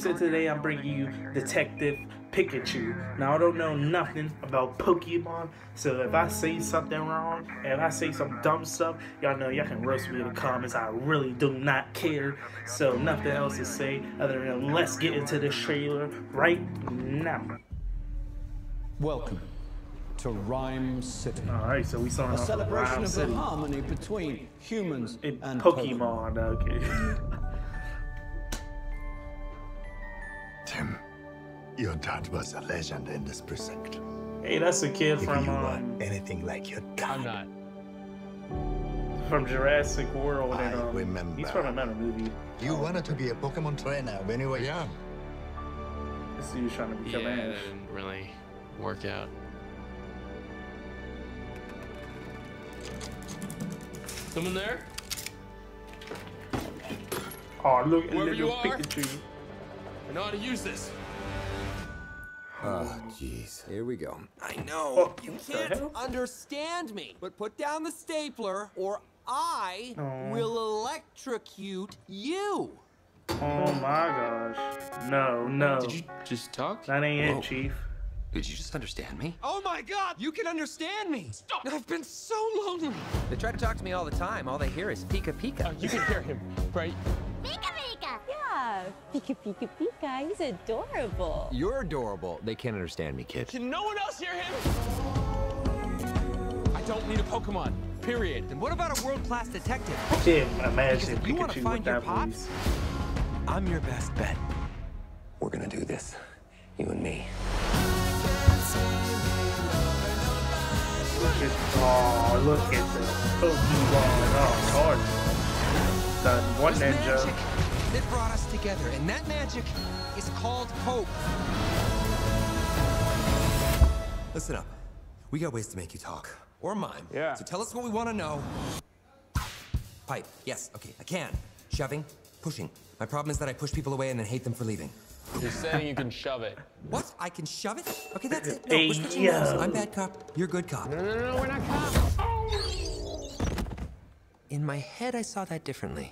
today I'm bringing you Detective Pikachu. Now I don't know nothing about Pokemon, so if I say something wrong, if I say some dumb stuff, y'all know y'all can roast me in the comments. I really do not care. So nothing else to say other than let's get into this trailer right now. Welcome to Ryme City. All right, so we saw A celebration of the harmony between humans In and Pokemon, okay. your dad was a legend in this precinct. hey, that's a kid If from you were um, anything like your dad, I'm not. from Jurassic World, and I um, remember. he's from another movie. you wanted to be a Pokemon trainer when you were young. This dude's trying to Yeah, become that Ash. didn't really work out. Someone there? Oh, look at Whoever little. Pikachu. I know how to use this. Oh, oh jeez. Here we go. I know. Oh, you can't understand me. But put down the stapler or I Aw. will electrocute you. Oh my gosh. No, no. Did you just talk? That ain't Whoa. it, Chief. Did you just understand me? Oh my god, you can understand me. Stop. I've been so lonely. They try to talk to me all the time. All they hear is Pika Pika. Uh, you can hear him, right? Pika Pika! Pika Pika Pika, he's adorable. You're adorable. They can't understand me, kid. Can no one else hear him? I don't need a Pokemon. Period. Then what about a world-class detective? Can't imagine if you wanna Pikachu find with your that pops- I'm your best bet. We're gonna do this. You and me. Look at, oh, look at the Pokemon. Oh, hard. The one There's ninja. Magic that brought us together, and that magic is called hope. Listen up. We got ways to make you talk. Or mime. Yeah. So tell us what we want to know. Pipe. Yes. Okay. I can. Shoving. Pushing. My problem is that I push people away and then hate them for leaving. You're saying you can shove it. What? I can shove it? Okay, that's it. No, Hey, we're yo. I'm bad cop. You're good cop. No, no, no, no, we're not cops. In my head, I saw that differently.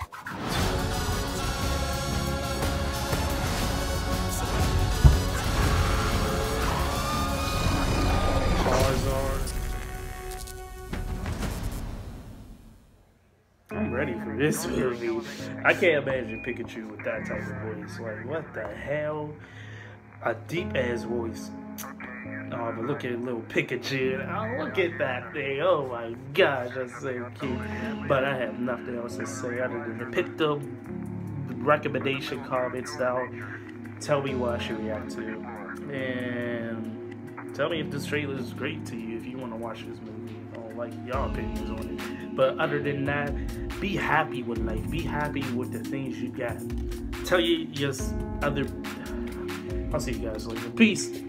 Ready for this movie. I can't imagine Pikachu with that type of voice. Like, what the hell? A deep ass voice. Oh, but look at little Pikachu. Oh, look at that thing. Oh my gosh, that's so cute. But I have nothing else to say other than to pick the recommendation comments down. Tell me what I should react to. And tell me if this trailer is great to you, if you want to watch this movie. Or like y'all opinions on it. But other than that, be happy with life. Be happy with the things you got. Tell you just other. I'll see you guys later. Peace.